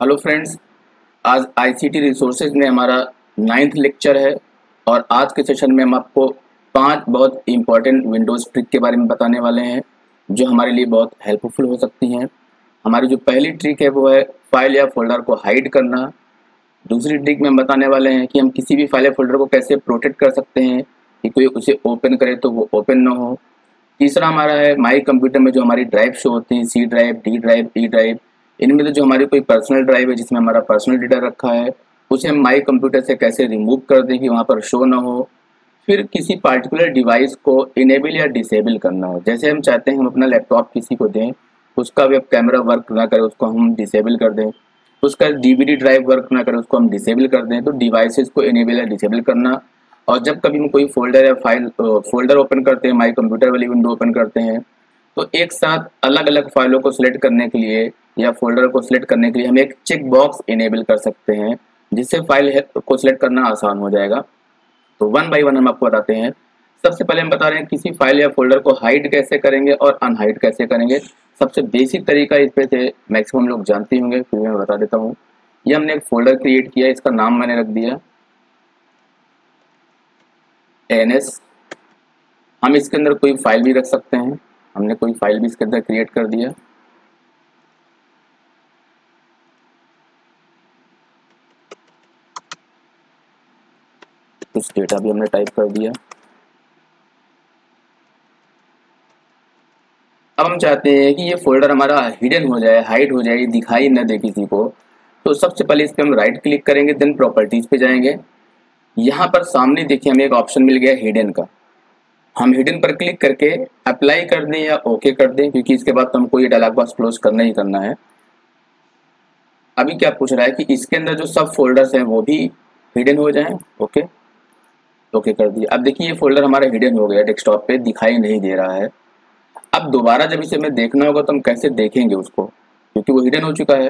Hello friends आज ICT resources में हमारा नाइन्थ लेक्चर है और आज के सेशन में हम आपको पाँच बहुत इंपॉर्टेंट विंडोज़ ट्रिक के बारे में बताने वाले हैं, जो हमारे लिए बहुत हेल्पफुल हो सकती हैं। हमारी जो पहली ट्रिक है वो है फ़ाइल या फोल्डर को हाइड करना। दूसरी ट्रिक में हम बताने वाले हैं कि हम किसी भी फ़ाइल या फोल्डर को कैसे प्रोटेक्ट कर सकते हैं, कि कोई उसे ओपन करे तो वो ओपन ना हो। तीसरा हमारा है माई कंप्यूटर में जो हमारी ड्राइव शो होती हैं C drive D drive E drive इनमें से जो हमारी कोई पर्सनल ड्राइव है, जिसमें हमारा पर्सनल डेटा रखा है, उसे हम माई कंप्यूटर से कैसे रिमूव कर दें कि वहाँ पर शो ना हो? फिर किसी पार्टिकुलर डिवाइस को इनेबल या डिसेबल करना हो। जैसे हम चाहते हैं हम अपना लैपटॉप किसी को दें, उसका भी वेब कैमरा वर्क ना करे, उसको हम डिसेबल कर दें। उसका डीवीडी ड्राइव वर्क ना करे, उसको हम डिसेबल कर दें। तो डिवाइसेस को इनेबल या डिसेबल करना। और जब कभी हम कोई फोल्डर या फ़ाइल फोल्डर ओपन करते हैं माई कंप्यूटर वाली विंडो ओपन करते हैं तो एक साथ अलग अलग फाइलों को सिलेक्ट करने के लिए या फोल्डर को सिलेक्ट करने के लिए हम एक चेक बॉक्स इनेबल कर सकते हैं, जिससे फ़ाइल को सिलेक्ट करना आसान हो जाएगा। तो वन बाई वन हम आपको बताते हैं। सबसे पहले हम बता रहे हैं किसी फ़ाइल या फोल्डर को हाइड कैसे करेंगे और अनहाइड कैसे करेंगे। सबसे बेसिक तरीका इस पे थे मैक्सिमम लोग जानते होंगे, फिर मैं बता देता हूँ। ये हमने एक फोल्डर क्रिएट किया, इसका नाम मैंने रख दिया। एन एस हम इसके अंदर कोई फ़ाइल भी रख सकते हैं। हमने कोई फ़ाइल भी इसके अंदर क्रिएट कर दिया। कुछ डेटा भी हमने टाइप कर दिया। अब हम चाहते हैं कि ये फोल्डर हमारा हिडन हो जाए हाइड हो जाए दिखाई न दे किसी को। तो सबसे पहले इस पर हम राइट क्लिक करेंगे देन प्रॉपर्टीज़ पे जाएँगे। यहाँ पर सामने देखिए हमें एक ऑप्शन मिल गया हिडन का। हम हिडन पर क्लिक करके अप्लाई कर दें या ओके कर दें, क्योंकि इसके बाद तो हमको ये डायलॉग बॉक्स क्लोज करना ही करना है। अभी क्या पूछ रहा है कि इसके अंदर जो सब फोल्डर्स हैं, वो भी हिडन हो जाएँ? ओके ओके, कर दिया। अब देखिए, ये फोल्डर हमारा हिडन हो गया डेस्कटॉप पे, दिखाई नहीं दे रहा है। अब दोबारा जब इसे हमें देखना होगा तो हम कैसे देखेंगे उसको? क्योंकि वो हिडन हो चुका है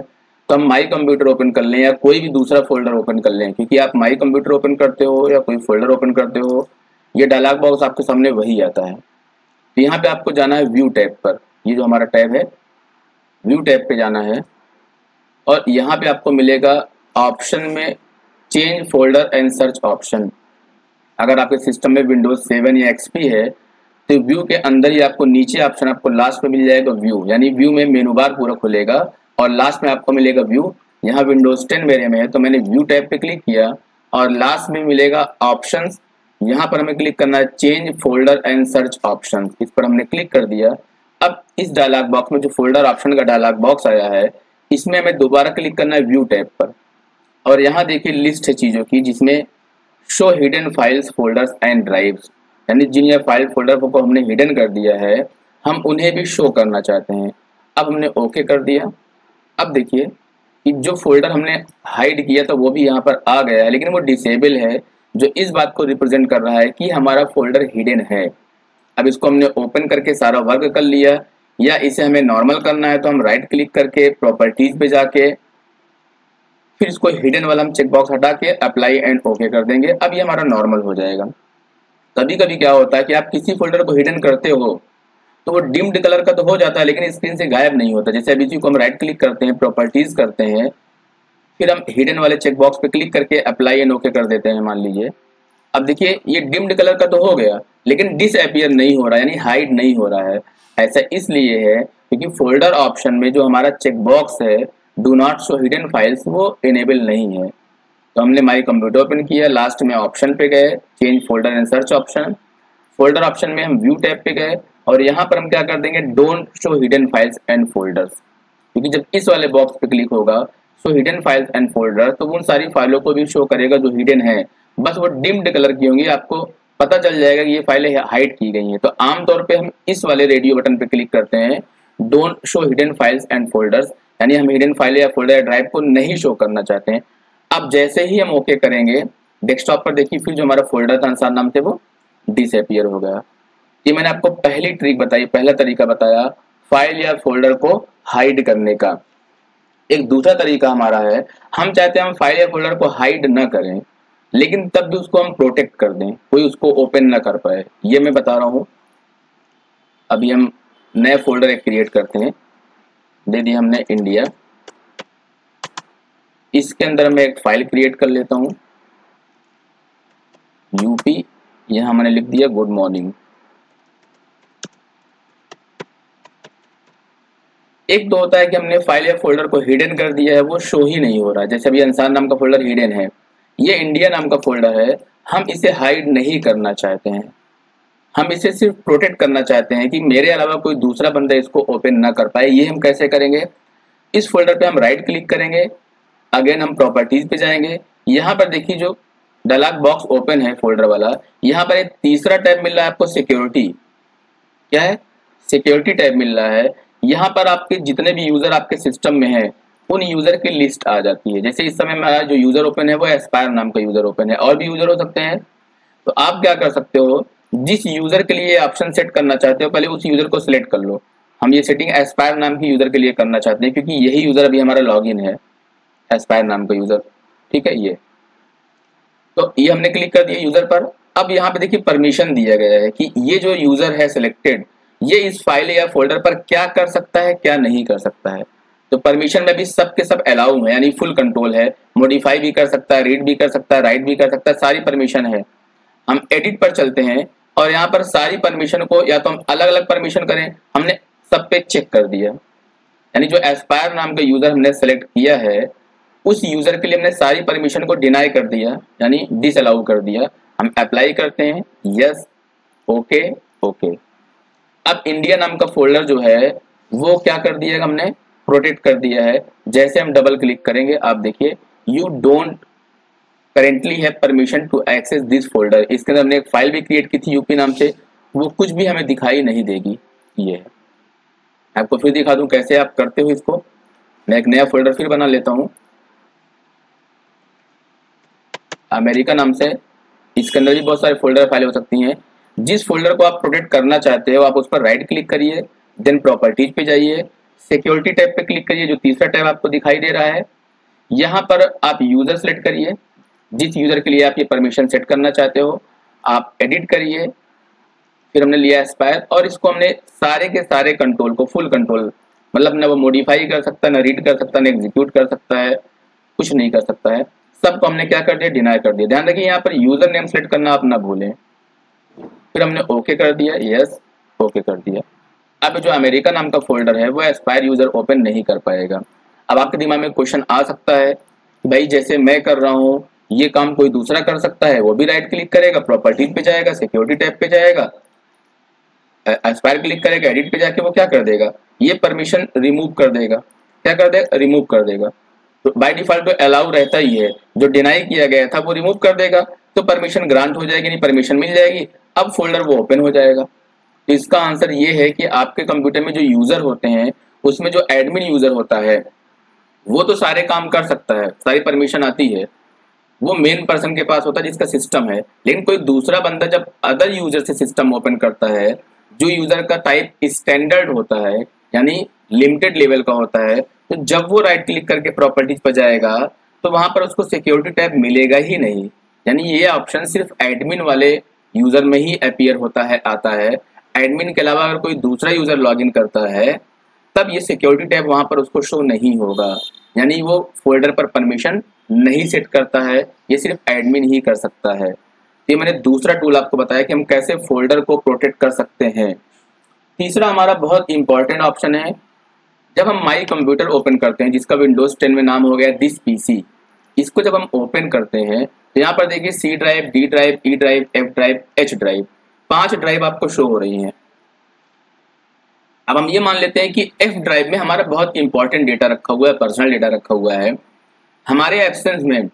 तो हम माई कंप्यूटर ओपन कर लें या कोई भी दूसरा फोल्डर ओपन कर लें। क्योंकि आप माई कंप्यूटर ओपन करते हो या कोई फोल्डर ओपन करते हो, ये डायलॉग बॉक्स आपके सामने वही आता है। तो यहाँ पे आपको जाना है व्यू टैब पर। ये जो हमारा टैब है व्यू टैब पे जाना है। और यहाँ पे आपको मिलेगा ऑप्शन में change folder and search option अगर आपके सिस्टम में विंडोज़ सेवन या एक्सपी है तो व्यू के अंदर ही आपको नीचे ऑप्शन आपको लास्ट में मिल जाएगा व्यू यानी व्यू में मेनू बार पूरा खुलेगा और लास्ट में आपको मिलेगा व्यू यहाँ विंडोज़ टेन मेरे में है तो मैंने व्यू टैब पे क्लिक किया और लास्ट में मिलेगा ऑप्शन यहाँ पर हमें क्लिक करना है change folder and search option इस पर हमने क्लिक कर दिया. अब इस डायलॉग बॉक्स में जो फोल्डर ऑप्शन का डायलॉग बॉक्स आया है, इसमें हमें दोबारा क्लिक करना है व्यू टैब पर. और यहाँ देखिए लिस्ट है चीज़ों की जिसमें show hidden files folders and drives यानी जिन ये फ़ाइल फोल्डर को हमने हिडन कर दिया है, हम उन्हें भी शो करना चाहते हैं। अब हमने ओके कर दिया। अब देखिए, कि जो फोल्डर हमने हाइड किया था, वो भी यहाँ पर आ गया है, लेकिन वो डिसेबल है, जो इस बात को रिप्रेजेंट कर रहा है कि हमारा फोल्डर हिडन है। अब इसको हमने ओपन करके सारा वर्क कर लिया, या इसे हमें नॉर्मल करना है तो हम राइट क्लिक करके प्रॉपर्टीज़ पे जाके फिर इसको हिडन वाला हम चेक बॉक्स हटा के अप्लाई एंड ओके कर देंगे। अब ये हमारा नॉर्मल हो जाएगा। कभी कभी क्या होता है कि आप किसी फोल्डर को हिडन करते हो तो वो डिम्ड कलर का तो हो जाता है, लेकिन स्क्रीन से गायब नहीं होता। जैसे अभी को हम राइट क्लिक करते हैं प्रॉपर्टीज़ करते हैं, फिर हम हिडन वाले चेक बॉक्स पे क्लिक करके अप्लाई एंड ओके कर देते हैं, मान लीजिए। अब देखिए, ये डिम्ड कलर का तो हो गया, लेकिन डिस नहीं हो रहा, यानी हाइड नहीं हो रहा है। ऐसा इसलिए है, क्योंकि फोल्डर ऑप्शन में जो हमारा चेक बॉक्स है do not show hidden files वो इनेबल नहीं है। तो हमने माई कंप्यूटर ओपन किया लास्ट में ऑप्शन पे गए change folder and search option folder option में हम व्यू टैब पे गए, और यहाँ पर हम क्या कर देंगे? Don't show hidden files and folders क्योंकि जब इस वाले बॉक्स पे क्लिक होगा show hidden files and folder तो उन सारी फाइलों को भी शो करेगा जो हिडन है। बस वो डिम्ड कलर की होंगी, आपको पता चल जाएगा कि ये फाइलें हाइड की गई हैं। तो आमतौर पे हम इस वाले रेडियो बटन पे क्लिक करते हैं don't show hidden files and folders यानी हम हिडन फ़ाइल या फोल्डर ड्राइव को नहीं शो करना चाहते हैं। अब जैसे ही हम ओके करेंगे डेस्कटॉप पर देखिए, फिर जो हमारा फोल्डर था अनुसार नाम थे वो डिसअपियर हो गया। ये मैंने आपको पहली ट्रिक बताई, पहला तरीका बताया फ़ाइल या फोल्डर को हाइड करने का। एक दूसरा तरीका हमारा है, हम चाहते हैं हम फ़ाइल या फोल्डर को हाइड न करें, लेकिन तब भी उसको हम प्रोटेक्ट कर दें, कोई उसको ओपन ना कर पाए। ये मैं बता रहा हूँ। अभी हम नए फोल्डर एक क्रिएट करते हैं। दे दी हमने इंडिया। इसके अंदर मैं एक फ़ाइल क्रिएट कर लेता हूँ। यूपी यहाँ मैंने लिख दिया गुड मॉर्निंग एक तो होता है कि हमने फ़ाइल या फोल्डर को हिडन कर दिया है, वो शो ही नहीं हो रहा। जैसे अभी इंसान नाम का फोल्डर हिडन है, ये इंडिया नाम का फोल्डर है, हम इसे हाइड नहीं करना चाहते हैं। हम इसे सिर्फ़ प्रोटेक्ट करना चाहते हैं कि मेरे अलावा कोई दूसरा बंदा इसको ओपन ना कर पाए। ये हम कैसे करेंगे? इस फोल्डर पे हम राइट क्लिक करेंगे। अगेन हम प्रॉपर्टीज़ पे जाएँगे। यहाँ पर देखिए जो डायलॉग बॉक्स ओपन है फोल्डर वाला, यहाँ पर एक तीसरा टैब मिल रहा है आपको सिक्योरिटी क्या है? सिक्योरिटी टैब मिल रहा है। यहाँ पर आपके जितने भी यूज़र आपके सिस्टम में है, उन यूज़र की लिस्ट आ जाती है। जैसे इस समय मेरा जो यूज़र ओपन है, वो एस्पायर नाम का यूज़र ओपन है। और भी यूज़र हो सकते हैं। तो आप क्या कर सकते हो? जिस यूज़र के लिए ऑप्शन सेट करना चाहते हो, पहले उस यूज़र को सिलेक्ट कर लो। हम ये सेटिंग एस्पायर नाम के यूज़र के लिए करना चाहते हैं, क्योंकि यही यूज़र अभी हमारा लॉग है एस्पायर नाम का यूज़र ठीक है, ये। तो ये हमने क्लिक कर दिया यूज़र पर। अब यहाँ पे देखिए परमिशन दिया गया है कि ये जो यूज़र है सिलेक्टेड ये इस फ़ाइल या फोल्डर पर क्या कर सकता है, क्या नहीं कर सकता है। तो परमिशन में भी सब के सब अलाउ है, यानी फुल कंट्रोल है। मॉडिफाई भी कर सकता है रीड भी कर सकता है राइट भी कर सकता है, सारी परमिशन है। हम एडिट पर चलते हैं। और यहाँ पर सारी परमिशन को या तो हम अलग अलग परमिशन करें, हमने सब पे चेक कर दिया। यानी जो एस्पायर नाम का यूज़र हमने सेलेक्ट किया है, उस यूज़र के लिए हमने सारी परमिशन को डिनाई कर दिया, यानी डिस अलाउ कर दिया। हम अप्लाई करते हैं यस ओके ओके अब इंडिया नाम का फोल्डर जो है, वो क्या कर दिया हमने? प्रोटेक्ट कर दिया है। जैसे हम डबल क्लिक करेंगे, आप देखिए यू डोंट करेंटली है permission to access this folder इसके अंदर हमने एक फ़ाइल भी क्रिएट की थी यूपी नाम से। वो कुछ भी हमें दिखाई नहीं देगी। ये। आपको फिर दिखा दूँ कैसे आप करते हो इसको। मैं एक नया फोल्डर फिर बना लेता हूँ। अमेरिका नाम से। इसके अंदर भी बहुत सारे फोल्डर फ़ाइल हो सकती हैं। जिस फोल्डर को आप प्रोटेक्ट करना चाहते हो, आप उस पर राइट क्लिक करिए देन प्रॉपर्टीज़ पे जाइए। सिक्योरिटी टैब पे क्लिक करिए, जो तीसरा टैब आपको दिखाई दे रहा है। यहाँ पर आप यूज़र सेलेक्ट करिए। जिस यूज़र के लिए आप ये परमिशन सेट करना चाहते हो, आप एडिट करिए, फिर हमने लिया एक्सपायर और इसको हमने सारे के सारे कंट्रोल को फुल कंट्रोल मतलब ना वो मॉडिफाई कर सकता है, ना रीड कर सकता है, ना एग्जीक्यूट कर सकता है, कुछ नहीं कर सकता है। सबको हमने क्या कर दिया? डिनाई कर दिया। ध्यान रखिए, यहाँ पर यूज़र नेम सेलेक्ट करना आप ना भूलें। फिर हमने ओके कर दिया। यस ओके कर दिया। अब जो अमेरिका नाम का फोल्डर है, वो एक्सपायर यूज़र ओपन नहीं कर पाएगा। अब आपके दिमाग में क्वेश्चन आ सकता है भाई, जैसे मैं कर रहा हूँ ये काम कोई दूसरा कर सकता है, वो भी राइट क्लिक करेगा प्रॉपर्टीज़ पे जाएगा सिक्योरिटी टैब पे जाएगा एक्सपायर क्लिक करेगा एडिट पे जाके वो क्या कर देगा? ये परमिशन रिमूव कर देगा। क्या कर देगा रिमूव कर देगा। तो बाय डिफ़ॉल्ट तो अलाउ रहता ही है। जो डिनाई किया गया था, वो रिमूव कर देगा। तो परमिशन ग्रांट हो जाएगी, नहीं परमिशन मिल जाएगी। अब फोल्डर वो ओपन हो जाएगा। तो इसका आंसर ये है कि आपके कंप्यूटर में जो यूज़र होते हैं, उसमें जो एडमिन यूज़र होता है, वो तो सारे काम कर सकता है, सारी परमिशन आती है। वो मेन पर्सन के पास होता है जिसका सिस्टम है। लेकिन कोई दूसरा बंदा जब अदर यूज़र से सिस्टम ओपन करता है, जो यूज़र का टाइप स्टैंडर्ड होता है, यानी लिमिटेड लेवल का होता है तो जब वो राइट क्लिक करके प्रॉपर्टीज़ पर जाएगा तो वहाँ पर उसको सिक्योरिटी टैब मिलेगा ही नहीं। यानी ये ऑप्शन सिर्फ़ एडमिन वाले यूज़र में ही अपियर होता है, आता है। एडमिन के अलावा अगर कोई दूसरा यूज़र लॉगिन करता है तब ये सिक्योरिटी टैब वहाँ पर उसको शो नहीं होगा। यानी वो फोल्डर पर परमिशन नहीं सेट करता है, ये सिर्फ़ एडमिन ही कर सकता है। ये मैंने दूसरा टूल आपको बताया कि हम कैसे फोल्डर को प्रोटेक्ट कर सकते हैं। तीसरा हमारा बहुत इंपॉर्टेंट ऑप्शन है, जब हम माई कंप्यूटर ओपन करते हैं, जिसका विंडोज़ 10 में नाम हो गया दिस पीसी इसको जब हम ओपन करते हैं तो यहाँ पर देखिए C drive D drive E drive F drive H drive पाँच ड्राइव आपको शो हो रही हैं। अब हम ये मान लेते हैं कि एफ़ ड्राइव में हमारा बहुत इंपॉर्टेंट डेटा रखा हुआ है पर्सनल डेटा रखा हुआ है। हमारे एब्सेंस में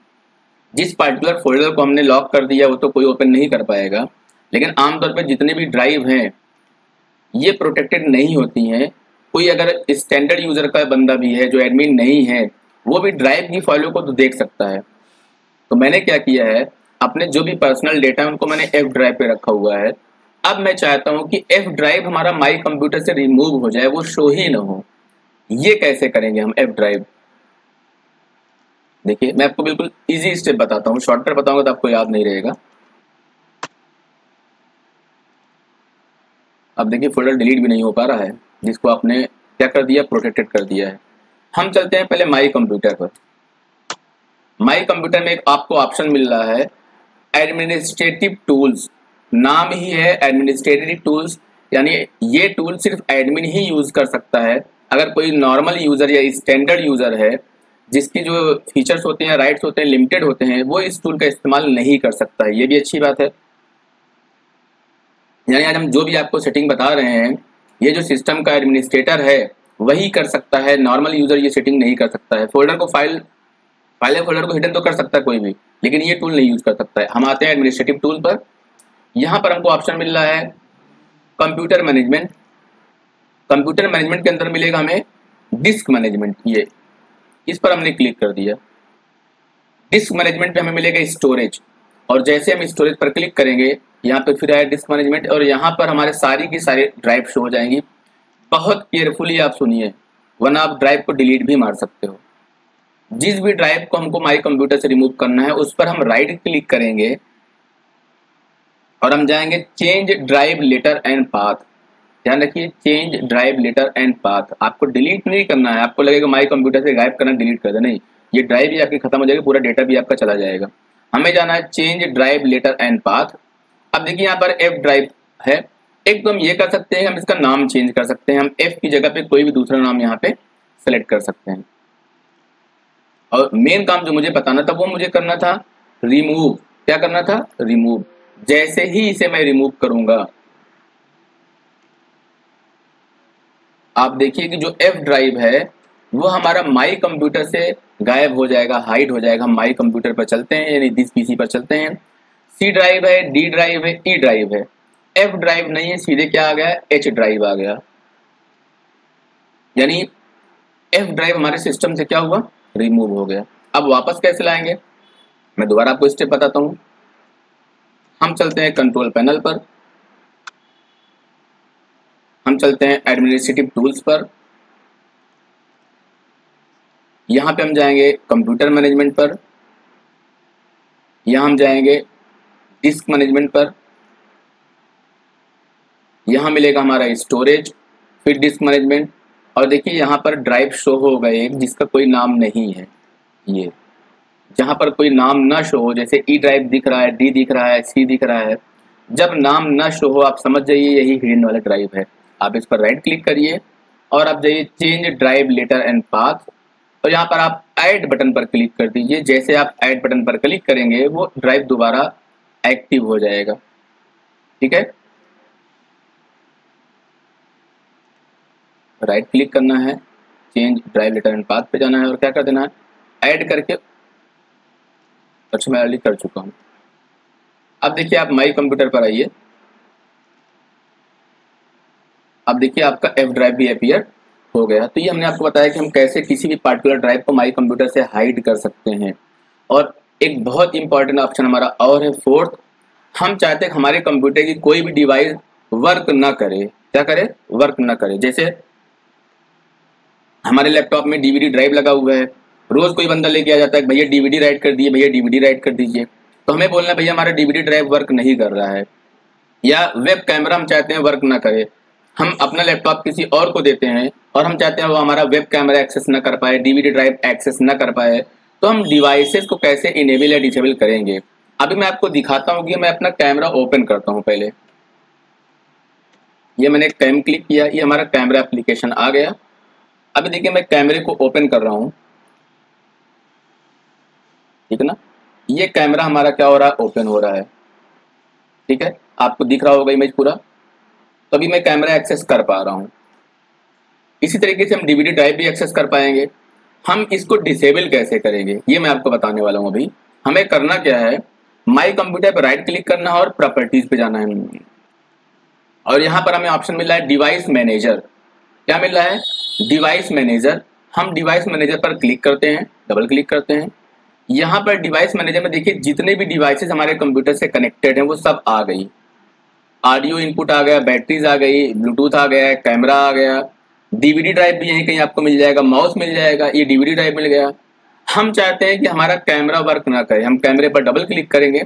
जिस पार्टिकुलर फोल्डर को हमने लॉक कर दिया, वो तो कोई ओपन नहीं कर पाएगा। लेकिन आमतौर पर जितने भी ड्राइव हैं, ये प्रोटेक्टेड नहीं होती हैं। कोई अगर स्टैंडर्ड यूज़र का बंदा भी है, जो एडमिन नहीं है, वो भी ड्राइव की फाइलों को तो देख सकता है। तो मैंने क्या किया है, अपने जो भी पर्सनल डेटा है, उनको मैंने एफ़ ड्राइव पे रखा हुआ है। अब मैं चाहता हूँ कि एफ़ ड्राइव हमारा माई कंप्यूटर से रिमूव हो जाए, वो शो ही ना हो। ये कैसे करेंगे हम एफ़ ड्राइव देखिए, मैं आपको बिल्कुल इजी स्टेप बताता हूँ। शॉर्टकट बताऊँगा तो आपको याद नहीं रहेगा। अब देखिए फोल्डर डिलीट भी नहीं हो पा रहा है, जिसको आपने क्या कर दिया? प्रोटेक्टेड कर दिया है। हम चलते हैं पहले माई कंप्यूटर पर। माई कंप्यूटर में एक आपको ऑप्शन मिल रहा है एडमिनिस्ट्रेटिव टूल्स नाम ही है एडमिनिस्ट्रेटिव टूल्स यानी ये टूल सिर्फ़ एडमिन ही यूज़ कर सकता है। अगर कोई नॉर्मल यूज़र या स्टैंडर्ड यूज़र है, जिसकी जो फीचर्स होते हैं राइट्स होते हैं लिमिटेड होते हैं, वो इस टूल का इस्तेमाल नहीं कर सकता है। ये भी अच्छी बात है। यानी आज हम जो भी आपको सेटिंग बता रहे हैं, ये जो सिस्टम का एडमिनिस्ट्रेटर है, वही कर सकता है। नॉर्मल यूज़र ये सेटिंग नहीं कर सकता है। फोल्डर को फ़ाइल फ़ाइल फोल्डर को हिडन तो कर सकता है कोई भी, लेकिन ये टूल नहीं यूज़ कर सकता है। हम आते हैं एडमिनिस्ट्रेटिव टूल पर। यहाँ पर हमको ऑप्शन मिल रहा है कंप्यूटर मैनेजमेंट कंप्यूटर मैनेजमेंट के अंदर मिलेगा हमें डिस्क मैनेजमेंट ये। इस पर हमने क्लिक कर दिया। डिस्क मैनेजमेंट पे हमें मिलेगा स्टोरेज और जैसे हम स्टोरेज पर क्लिक करेंगे, यहाँ पे फिर आया डिस्क मैनेजमेंट और यहाँ पर हमारे सारी की सारी ड्राइव शो हो जाएँगी। बहुत केयरफुली आप सुनिए, वरना आप ड्राइव को डिलीट भी मार सकते हो। जिस भी ड्राइव को हमको माई कंप्यूटर से रिमूव करना है, उस पर हम राइट क्लिक करेंगे। और हम जाएँगे change drive letter and path ध्यान रखिए change drive letter and path आपको डिलीट नहीं करना है। आपको लगेगा माई कंप्यूटर से गायब करना डिलीट कर दे। नहीं, ये ड्राइव भी आपकी खत्म हो जाएगी, पूरा डेटा भी आपका चला जाएगा। हमें जाना है change drive letter and path अब देखिए यहाँ पर एफ़ ड्राइव है। एक तो हम ये कर सकते हैं, हम इसका नाम चेंज कर सकते हैं। हम एफ़ की जगह पे कोई भी दूसरा नाम यहाँ पे सेलेक्ट कर सकते हैं। और मेन काम जो मुझे बताना था, वो मुझे करना था रिमूव क्या करना था? रिमूव जैसे ही इसे मैं रिमूव करूँगा, आप देखिए कि जो एफ़ ड्राइव है, वो हमारा माई कंप्यूटर से गायब हो जाएगा हाइड हो जाएगा। हम माई कंप्यूटर पर चलते हैं, यानी दिस पीसी पर चलते हैं। सी ड्राइव है डी ड्राइव है ई ड्राइव है। एफ़ ड्राइव नहीं है, सीधे क्या आ गया? एच ड्राइव आ गया। यानी एफ़ ड्राइव हमारे सिस्टम से क्या हुआ? रिमूव हो गया। अब वापस कैसे लाएँगे? मैं दोबारा आपको स्टेप बताता हूँ। हम चलते हैं कंट्रोल पैनल पर। हम चलते हैं एडमिनिस्ट्रेटिव टूल्स पर। यहाँ पे हम जाएँगे कंप्यूटर मैनेजमेंट पर। यहाँ हम जाएँगे डिस्क मैनेजमेंट पर। यहाँ मिलेगा हमारा स्टोरेज फिर डिस्क मैनेजमेंट और देखिए यहाँ पर ड्राइव शो हो गए जिसका कोई नाम नहीं है ये। जहाँ पर कोई नाम ना शो हो, जैसे ई ड्राइव दिख रहा है डी दिख रहा है सी दिख रहा है, जब नाम ना शो हो, आप समझ जाइए यही हिडन वाला ड्राइव है। आप इस पर राइट क्लिक करिए और आप जाइए change drive letter and path और यहाँ पर आप ऐड बटन पर क्लिक कर दीजिए। जैसे आप ऐड बटन पर क्लिक करेंगे, वो ड्राइव दोबारा एक्टिव हो जाएगा। ठीक है? राइट क्लिक करना है change drive letter and path पे जाना है और क्या कर देना है? ऐड करके अच्छा मैं अर्ली कर चुका हूँ। अब देखिए, आप माई कंप्यूटर पर आइए। अब देखिए, आपका एफ़ ड्राइव भी अपियर हो गया। तो ये हमने आपको बताया कि हम कैसे किसी भी पार्टिकुलर ड्राइव को माई कंप्यूटर से हाइड कर सकते हैं। और एक बहुत इंपॉर्टेंट ऑप्शन हमारा और है। फोर्थ हम चाहते हैं हमारे कंप्यूटर की कोई भी डिवाइस वर्क ना करे। क्या करे? वर्क ना करे। जैसे हमारे लैपटॉप में डीवीडी ड्राइव लगा हुआ है। रोज कोई बंदा लेके आ जाता है भैया डीवीडी राइट कर दिए, भैया डीवीडी राइट कर दीजिए। तो हमें बोलना है, भैया, हमारा डीवीडी ड्राइव वर्क नहीं कर रहा है। या वेब कैमरा हम चाहते हैं वर्क ना करे। हम अपना लैपटॉप किसी और को देते हैं और हम चाहते हैं वो हमारा वेब कैमरा एक्सेस ना कर पाए डीवीडी ड्राइव एक्सेस ना कर पाए। तो हम डिवाइसेस को कैसे इनेबल या डिसेबल करेंगे? अभी मैं आपको दिखाता हूँ कि मैं अपना कैमरा ओपन करता हूँ पहले। ये मैंने कैम क्लिक किया, ये हमारा कैमरा एप्लीकेशन आ गया। अभी देखिए मैं कैमरे को ओपन कर रहा हूँ। ठीक है ना? ये कैमरा हमारा क्या हो रहा है? ओपन हो रहा है। ठीक है? आपको दिख रहा होगा इमेज पूरा। तो अभी मैं कैमरा एक्सेस कर पा रहा हूँ। इसी तरीके से हम डीवीडी ड्राइव भी एक्सेस कर पाएँगे। हम इसको डिसेबल कैसे करेंगे? ये मैं आपको बताने वाला हूँ अभी। हमें करना क्या है? माई कंप्यूटर पर राइट क्लिक करना है और प्रॉपर्टीज़ पे जाना है। और यहाँ पर हमें ऑप्शन मिल है डिवाइस मैनेजर क्या मिल रहा है? डिवाइस मैनेजर हम डिवाइस मैनेजर पर क्लिक करते हैं। डबल क्लिक करते हैं। यहाँ पर डिवाइस मैनेजर में देखिए, जितने भी डिवाइसेस हमारे कंप्यूटर से कनेक्टेड हैं, वो सब आ गई। ऑडियो इनपुट आ गया बैटरीज आ गई ब्लूटूथ आ गया कैमरा आ गया। डीवीडी ड्राइव भी यहीं कहीं आपको मिल जाएगा माउस मिल जाएगा, ये डीवीडी ड्राइव मिल गया। हम चाहते हैं कि हमारा कैमरा वर्क ना करे। हम कैमरे पर डबल क्लिक करेंगे।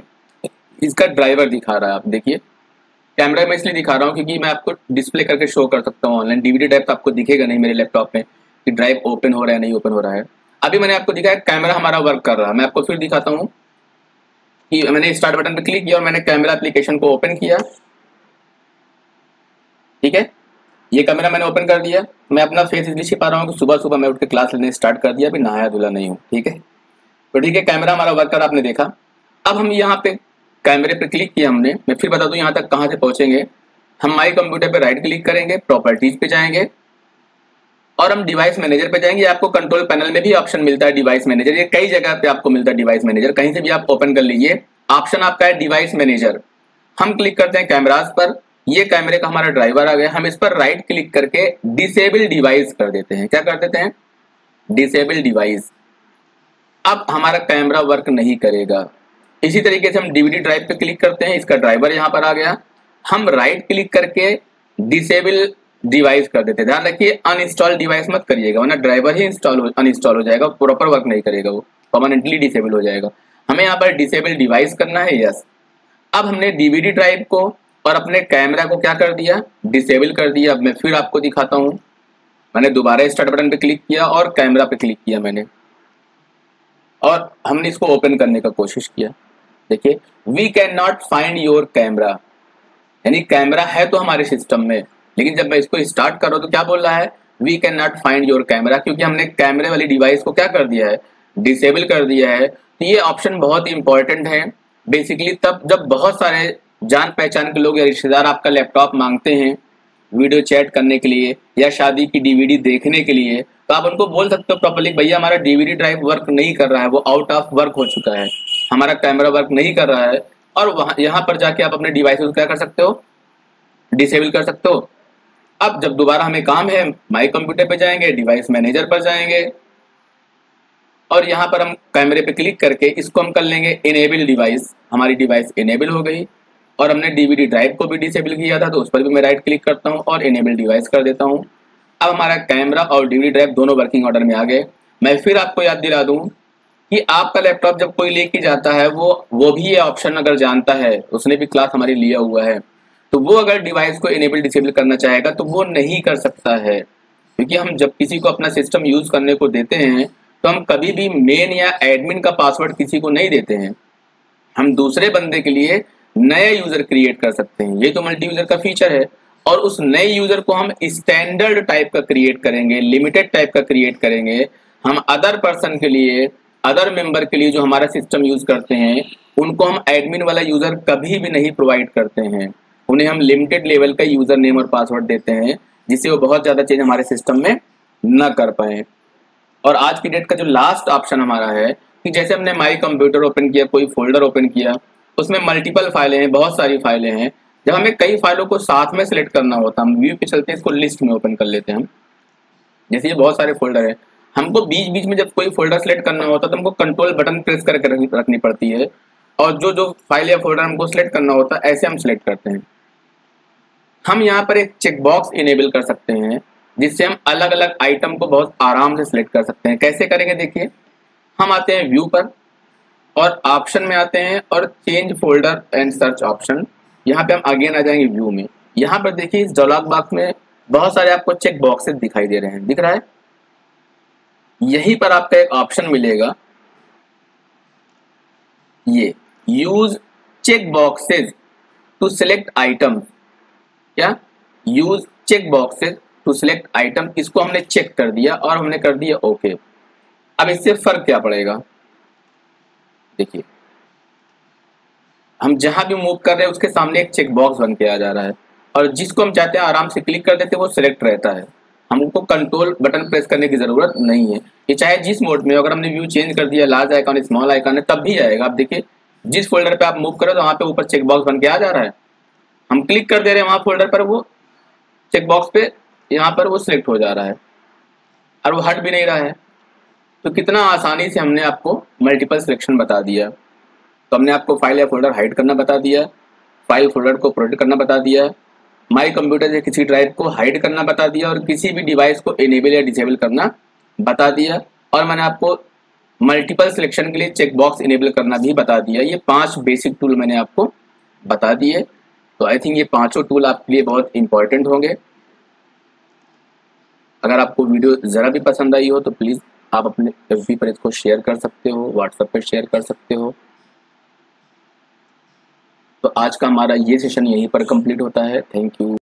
इसका ड्राइवर दिखा रहा है, आप देखिए। कैमरा मैं इसलिए दिखा रहा हूँ क्योंकि मैं आपको डिस्प्ले करके शो कर सकता हूँ। ऑनलाइन डीवीडी ड्राइव तो आपको दिखेगा नहीं मेरे लैपटॉप में कि ड्राइव ओपन हो रहा है, नहीं ओपन हो रहा है। अभी मैंने आपको दिखाया कैमरा हमारा वर्क कर रहा है। मैं आपको फिर दिखाता हूँ कि मैंने स्टार्ट बटन पर क्लिक किया और मैंने कैमरा एप्लीकेशन को ओपन किया। ठीक है? ये कैमरा मैंने ओपन कर दिया। मैं अपना फेस इसलिए छिपा रहा हूँ कि सुबह सुबह मैं उठ के क्लास लेने स्टार्ट कर दिया, अभी नहाया धुला नहीं हूँ। ठीक है? तो ठीक है कैमरा हमारा वर्क कर आपने देखा। अब हम यहाँ पे कैमरे पे क्लिक किया हमने। मैं फिर बता दूँ यहाँ तक कहाँ से पहुँचेंगे। हम माई कंप्यूटर पे राइट क्लिक करेंगे प्रॉपर्टीज़ पे जाएँगे। और हम डिवाइस मैनेजर पे जाएँगे, आपको कंट्रोल पैनल में भी ऑप्शन मिलता है डिवाइस मैनेजर ये कई जगह पे आपको मिलता है डिवाइस मैनेजर कहीं से भी आप ओपन कर लीजिए। ऑप्शन आपका है डिवाइस मैनेजर हम क्लिक करते हैं कैमराज पर। ये कैमरे का हमारा ड्राइवर आ गया। हम इस पर राइट क्लिक करके डिसेबल डिवाइस कर देते हैं। क्या कर देते हैं? डिसेबल डिवाइस अब हमारा कैमरा वर्क नहीं करेगा। इसी तरीके से हम डीवीडी ड्राइव पे क्लिक करते हैं। इसका ड्राइवर यहाँ पर आ गया। हम राइट क्लिक करके डिसेबल डिवाइस कर देते हैं। ध्यान रखिए अनइंस्टॉल डिवाइस मत करिएगा, वरना ड्राइवर ही इंस्टॉल अनइंस्टॉल हो जाएगा प्रॉपर वर्क नहीं करेगा वो। परमानेंटली डिसेबल हो जाएगा। हमें यहाँ पर डिसेबल डिवाइस करना है यस अब हमने डीवीडी ड्राइव को और अपने कैमरा को क्या कर दिया? डिसेबल कर दिया। अब मैं फिर आपको दिखाता हूँ। मैंने दोबारा स्टार्ट बटन पे क्लिक किया और कैमरा पे क्लिक किया मैंने। और हमने इसको ओपन करने का कोशिश किया। देखिए we cannot find your camera यानी कैमरा है तो हमारे सिस्टम में। लेकिन जब मैं इसको स्टार्ट कर रहा हूँ तो क्या बोल रहा है? We cannot find your camera क्योंकि हमने कैमरे वाली डिवाइस को क्या कर दिया है? डिसेबल कर दिया है। तो ये ऑप्शन बहुत इंपॉर्टेंट है। बेसिकली तब जब बहुत सारे जान पहचान के लोग या रिश्तेदार आपका लैपटॉप मांगते हैं वीडियो चैट करने के लिए या शादी की डीवीडी देखने के लिए तो आप उनको बोल सकते हो प्रॉपरली भैया, हमारा डीवीडी ड्राइव वर्क नहीं कर रहा है, वो आउट ऑफ़ वर्क हो चुका है। हमारा कैमरा वर्क नहीं कर रहा है। और वहाँ, यहाँ पर जाके आप अपने डिवाइस क्या कर सकते हो? डिसेबल कर सकते हो। अब जब दोबारा हमें काम है माई कंप्यूटर पे जाएँगे डिवाइस मैनेजर पर जाएँगे। और यहाँ पर हम कैमरे पे क्लिक करके इसको हम कर लेंगे इनेबल डिवाइस हमारी डिवाइस इनेबल हो गई। और हमने डीवीडी ड्राइव को भी डिसेबल किया था तो उस पर भी मैं राइट क्लिक करता हूँ और इनेबल डिवाइस कर देता हूँ। अब हमारा कैमरा और डीवीडी ड्राइव दोनों वर्किंग ऑर्डर में आ गए। मैं फिर आपको याद दिला दूँ कि आपका लैपटॉप जब कोई लेके जाता है, वो वो भी ये ऑप्शन अगर जानता है, उसने भी क्लास हमारी लिया हुआ है। तो वो अगर डिवाइस को इनेबल डिसेबल करना चाहेगा तो वो नहीं कर सकता है। क्योंकि हम जब किसी को अपना सिस्टम यूज़ करने को देते हैं तो हम कभी भी मेन या एडमिन का पासवर्ड किसी को नहीं देते हैं। हम दूसरे बंदे के लिए नया यूज़र क्रिएट कर सकते हैं। ये तो मल्टी यूज़र का फीचर है। और उस नए यूज़र को हम स्टैंडर्ड टाइप का क्रिएट करेंगे लिमिटेड टाइप का क्रिएट करेंगे। हम अदर पर्सन के लिए अदर मेंबर के लिए जो हमारा सिस्टम यूज़ करते हैं, उनको हम एडमिन वाला यूज़र कभी भी नहीं प्रोवाइड करते हैं। उन्हें हम लिमिटेड लेवल का यूज़र नेम और पासवर्ड देते हैं, जिससे वो बहुत ज़्यादा चेंज हमारे सिस्टम में न कर पाए। और आज की डेट का जो लास्ट ऑप्शन हमारा है, कि जैसे हमने माई कंप्यूटर ओपन किया, कोई फोल्डर ओपन किया, उसमें मल्टीपल फाइलें हैं, बहुत सारी फाइलें हैं, जब हमें कई फाइलों को साथ में सेलेक्ट करना होता, हम व्यू पे चलते हैं इसको लिस्ट में ओपन कर लेते हैं हम। जैसे ये बहुत सारे फोल्डर है। हमको बीच बीच में जब कोई फोल्डर सेलेक्ट करना होता है तो हमको कंट्रोल बटन प्रेस करके रखनी पड़ती है। और जो जो फ़ाइल या फोल्डर हमको सेलेक्ट करना होता है ऐसे हम सेलेक्ट करते हैं। हम यहाँ पर एक चेकबॉक्स इनेबल कर सकते हैं, जिससे हम अलग अलग आइटम को बहुत आराम से सिलेक्ट कर सकते हैं। कैसे करेंगे देखिए, हम आते हैं व्यू पर, और ऑप्शन में आते हैं, और change folder and search option यहाँ पे हम अगेन आ जाएँगे व्यू में। यहाँ पर देखिए, इस डॉलॉग बॉक्स में बहुत सारे आपको चेक बॉक्सेस दिखाई दे रहे हैं। दिख रहा है? यहीं पर आपका एक ऑप्शन मिलेगा। ये use check boxes to select item क्या? Use check boxes to select item इसको हमने चेक कर दिया और हमने कर दिया ओके अब इससे फ़र्क क्या पड़ेगा? देखिए। हम जहाँ भी मूव कर रहे हैं, उसके सामने एक चेक बॉक्स बन के आ जा रहा है और जिसको हम चाहते हैं आराम से क्लिक कर देते हैं, वो सिलेक्ट रहता है। हमको कंट्रोल बटन प्रेस करने की ज़रूरत नहीं है। ये चाहे जिस मोड में अगर हमने व्यू चेंज कर दिया लार्ज आइकन स्मॉल आइकन है, तब भी आएगा। आप देखिए, जिस फोल्डर पे आप मूव करें तो वहाँ पे ऊपर चेक बॉक्स बन के आ जा रहा है। हम क्लिक कर दे रहे हैं वहाँ फोल्डर पर, वो चेकबॉक्स पे यहाँ पर वो सिलेक्ट हो जा रहा है। और वो हट भी नहीं रहा है। तो कितना आसानी से हमने आपको मल्टीपल सिलेक्शन बता दिया। तो हमने आपको फ़ाइल या फोल्डर हाइड करना बता दिया। फ़ाइल फोल्डर को प्रोटेक्ट करना बता दिया। माई कंप्यूटर से किसी ड्राइव को हाइड करना बता दिया। और किसी भी डिवाइस को इनेबल या डिसेबल करना बता दिया। और मैंने आपको मल्टीपल सिलेक्शन के लिए चेकबॉक्स इनेबल करना भी बता दिया। ये पाँच बेसिक टूल मैंने आपको बता दिए। तो आई थिंक ये पाँचों टूल आपके लिए बहुत इंपॉर्टेंट होंगे। अगर आपको वीडियो ज़रा भी पसंद आई हो तो प्लीज़ आप अपने एफपी पर इसको शेयर कर सकते हो व्हाट्सएप पर शेयर कर सकते हो। तो आज का हमारा ये सेशन यहीं पर कंप्लीट होता है। Thank you